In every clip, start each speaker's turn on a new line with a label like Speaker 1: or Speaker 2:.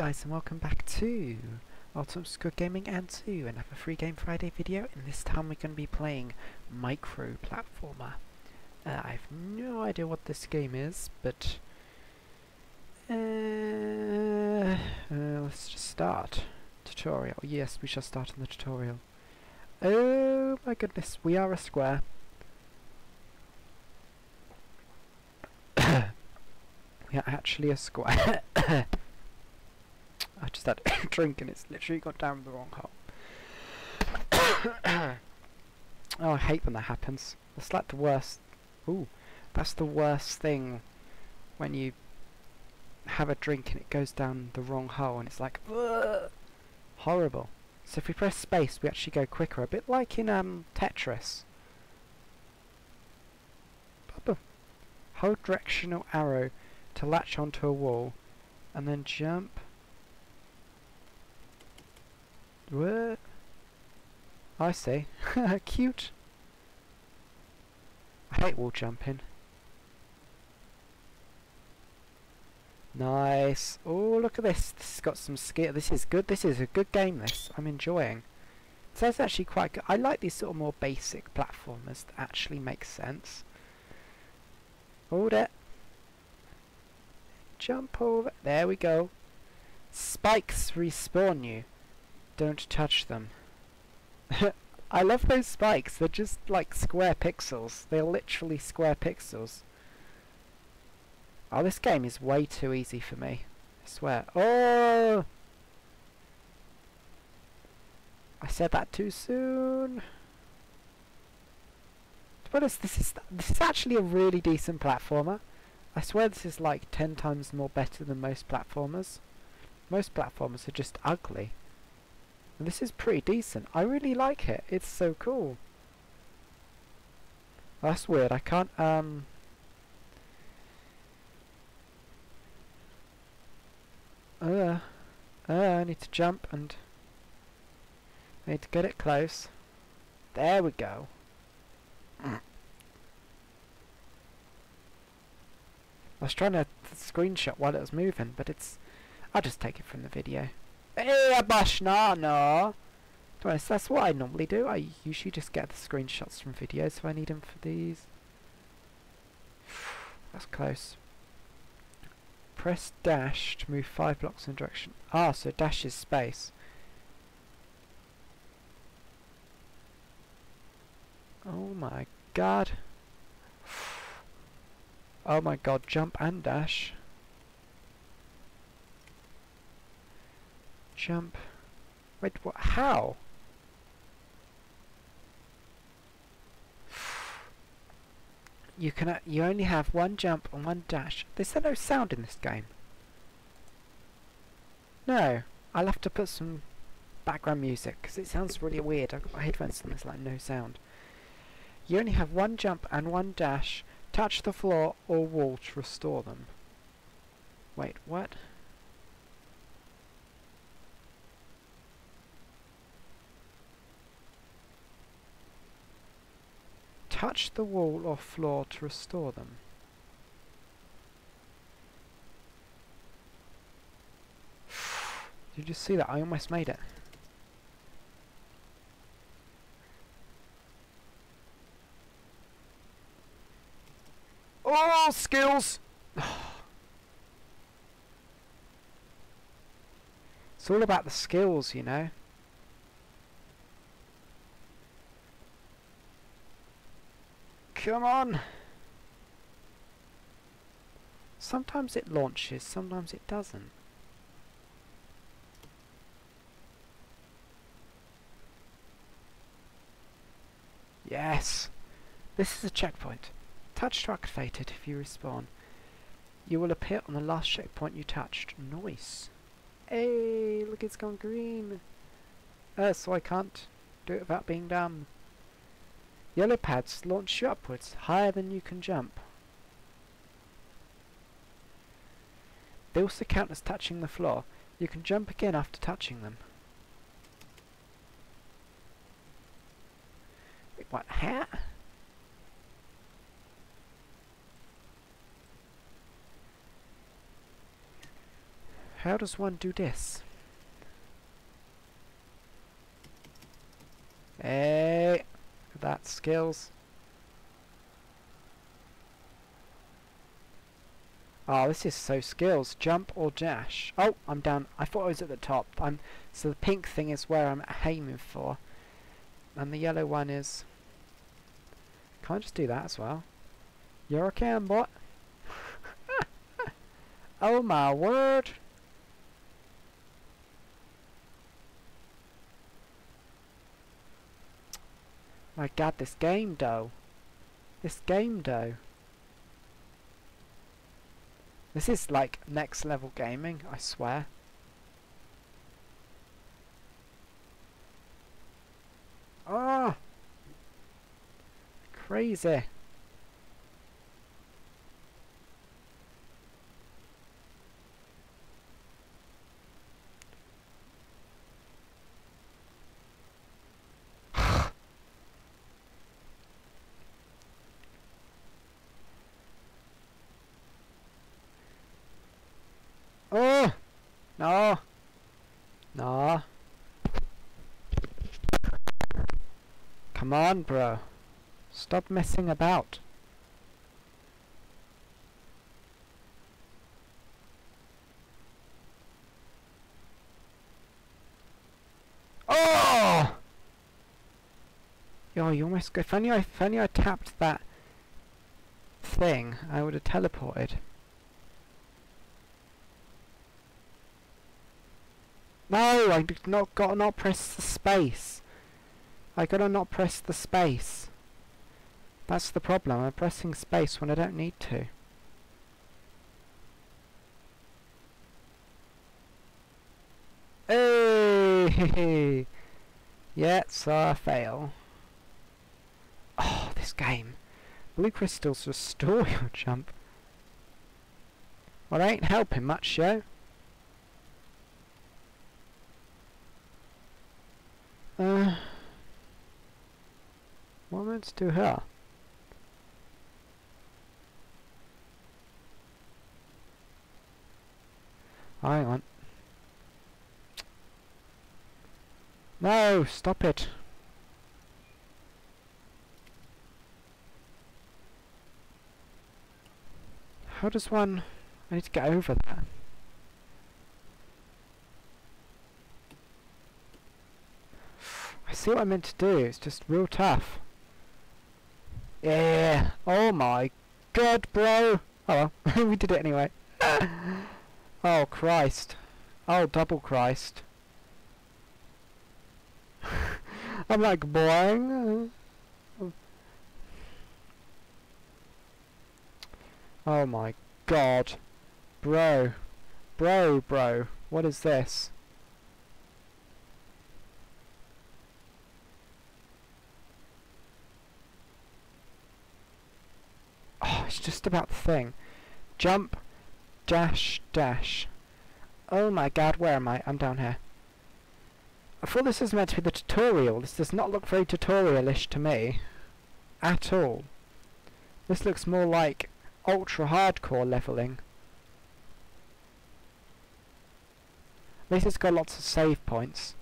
Speaker 1: guys and welcome back to Ultimate Squid Gaming and 2 another free game Friday video and this time we're going to be playing Micro Platformer. Uh, I have no idea what this game is but uh, uh, let's just start. Tutorial. Yes, we shall start on the tutorial. Oh my goodness, we are a square. we are actually a square. I just had a drink and it's literally got down the wrong hole. oh, I hate when that happens. That's like the worst. Ooh, that's the worst thing when you have a drink and it goes down the wrong hole and it's like Ugh! horrible. So if we press space, we actually go quicker, a bit like in um, Tetris. Hold directional arrow to latch onto a wall, and then jump. What? I see. Cute. I hate wall jumping. Nice. Oh, look at this. This has got some skill. This is good. This is a good game, this. I'm enjoying. So it's actually quite good. I like these sort of more basic platformers that actually make sense. Hold it. Jump over. There we go. Spikes respawn you. Don't touch them. I love those spikes. They're just like square pixels. They're literally square pixels. Oh, this game is way too easy for me. I swear. Oh! I said that too soon. To this is this is actually a really decent platformer. I swear this is like ten times more better than most platformers. Most platformers are just ugly. This is pretty decent. I really like it. It's so cool. That's weird. I can't um Uh, uh, I need to jump and I need to get it close. There we go. I was trying to screenshot while it was moving, but it's... I'll just take it from the video. Hey, Bashna, no! That's what I normally do. I usually just get the screenshots from videos if I need them for these. That's close. Press dash to move five blocks in direction. Ah, so dash is space. Oh my god. Oh my god, jump and dash. Jump. Wait, what? How? You can uh, you only have one jump and one dash. There's no sound in this game. No, I'll have to put some background music because it sounds really weird. I've got my headphones on. There's like no sound. You only have one jump and one dash. Touch the floor or wall to restore them. Wait, what? Touch the wall or floor to restore them. Did you see that? I almost made it. Oh, skills! it's all about the skills, you know. Come on! Sometimes it launches, sometimes it doesn't. Yes! This is a checkpoint. Touch to activate it if you respawn. You will appear on the last checkpoint you touched. Nice! Hey, look it's gone green! Uh, so I can't do it without being done. Yellow pads launch you upwards, higher than you can jump. They also count as touching the floor. You can jump again after touching them. Wait, what? Hat? How does one do this? Hey, that skills. Oh, this is so skills. Jump or dash. Oh, I'm down. I thought I was at the top. I'm so the pink thing is where I'm aiming for, and the yellow one is. Can't just do that as well. You're a cambot. oh my word! My god, this game though. This game though. This is like next level gaming, I swear. Oh! Crazy. Oh! No! No! Come on, bro. Stop messing about. Oh! Yo, you almost... If only I, if only I tapped that thing, I would have teleported. No, I did not got not press the space. I gotta not press the space. That's the problem. I'm pressing space when I don't need to. Hey! yeah, so I fail. Oh, this game. Blue crystals restore your jump. Well, I ain't helping much, yo. Uh, am to do here? Hang on. No, stop it. How does one... I need to get over that. I see what I meant to do, it's just real tough. Yeah, oh my god, bro! Oh well, we did it anyway. oh Christ. Oh, double Christ. I'm like, boing. Oh my god. Bro. Bro, bro. What is this? Oh, it's just about the thing. Jump, dash, dash. Oh my god, where am I? I'm down here. I thought this was meant to be the tutorial. This does not look very tutorialish to me. At all. This looks more like ultra hardcore leveling. At least it's got lots of save points.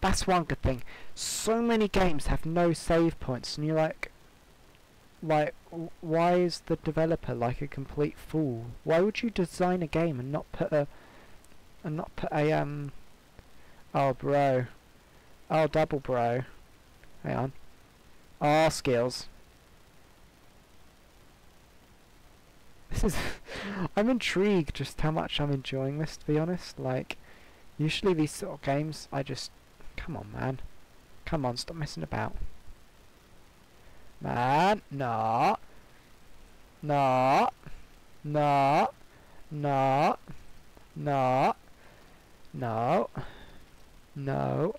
Speaker 1: That's one good thing. So many games have no save points and you're like, like, why is the developer like a complete fool? Why would you design a game and not put a, and not put a, um, oh bro, oh double bro, hang on, oh skills. This is, I'm intrigued just how much I'm enjoying this to be honest, like, usually these sort of games, I just, come on man, come on, stop messing about. Man, no. No. No. No. No. No. No.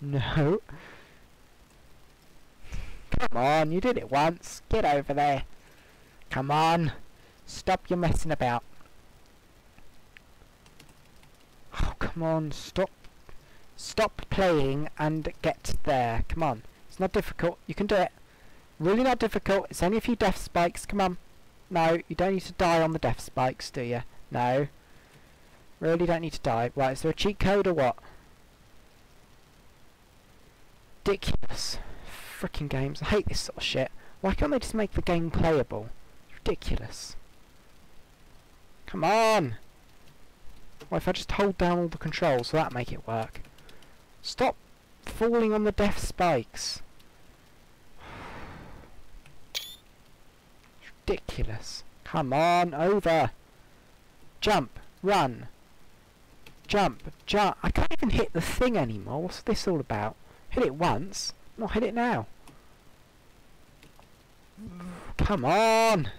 Speaker 1: No. Come on, you did it once. Get over there. Come on. Stop your messing about. Oh, come on. Stop. Stop playing and get there. Come on. It's not difficult. You can do it. Really not difficult. It's only a few death spikes. Come on. No, you don't need to die on the death spikes, do you? No. Really don't need to die. Right, is there a cheat code or what? Ridiculous. Freaking games. I hate this sort of shit. Why can't they just make the game playable? Ridiculous. Come on! What if I just hold down all the controls, so that make it work? Stop falling on the death spikes. It's ridiculous. Come on, over. Jump, run. Jump, jump. I can't even hit the thing anymore. What's this all about? Hit it once, not hit it now. Come on!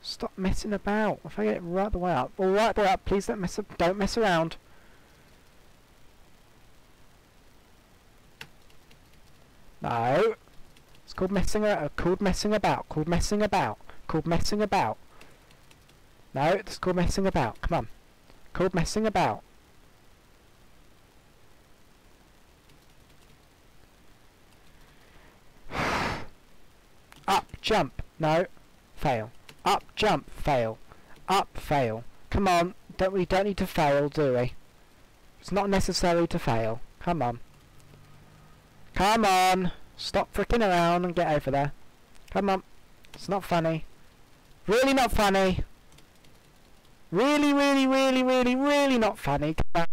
Speaker 1: Stop messing about. If I get it right the way up. All right the way up. Please don't mess up. Don't mess around. No. It's called messing. Called messing about. Called messing about. Called messing about. No, it's called messing about. Come on. Called messing about. Up, jump. No. Fail. Up, jump. Fail. Up, fail. Come on. Don't we don't need to fail, do we? It's not necessary to fail. Come on. Come on! Stop freaking around and get over there. Come on. It's not funny. Really not funny. Really, really, really, really, really not funny. Right,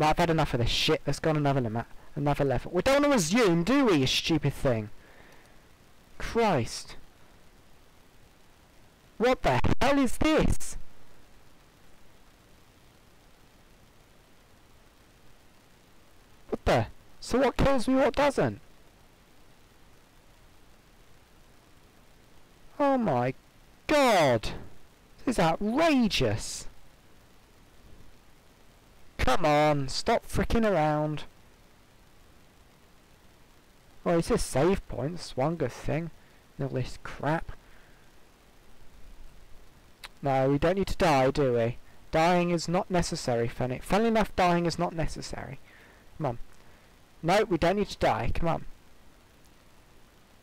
Speaker 1: I've had enough of this shit. Let's go on another limit. Another level. We don't want to resume, do we, you stupid thing? Christ. What the hell is this? What the? So what kills me, what doesn't? Oh my god! This is outrageous! Come on, stop fricking around. Oh, it's a save points, one good thing. all this crap. No, we don't need to die, do we? Dying is not necessary, Funny. Funnily enough, dying is not necessary. Come on. No, we don't need to die. Come on.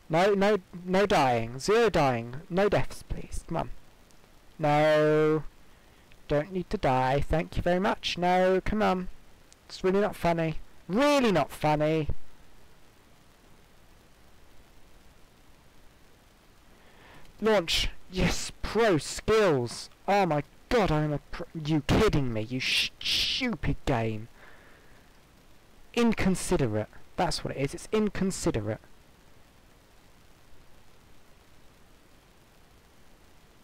Speaker 1: No, no, no dying. Zero dying. No deaths, please. Come on. No. Don't need to die. Thank you very much. No, come on. It's really not funny. Really not funny. Launch. Yes, pro skills. Oh my god, I'm a pro. You kidding me? You stupid game inconsiderate. That's what it is. It's inconsiderate.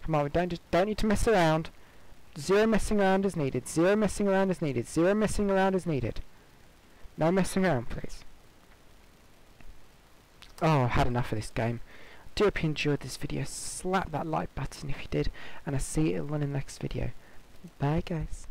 Speaker 1: Come on, we don't don't need to mess around. Zero messing around is needed. Zero messing around is needed. Zero messing around is needed. No messing around, please. Oh, I've had enough of this game. I Do hope you enjoyed this video. Slap that like button if you did, and I'll see you all in the next video. Bye, guys.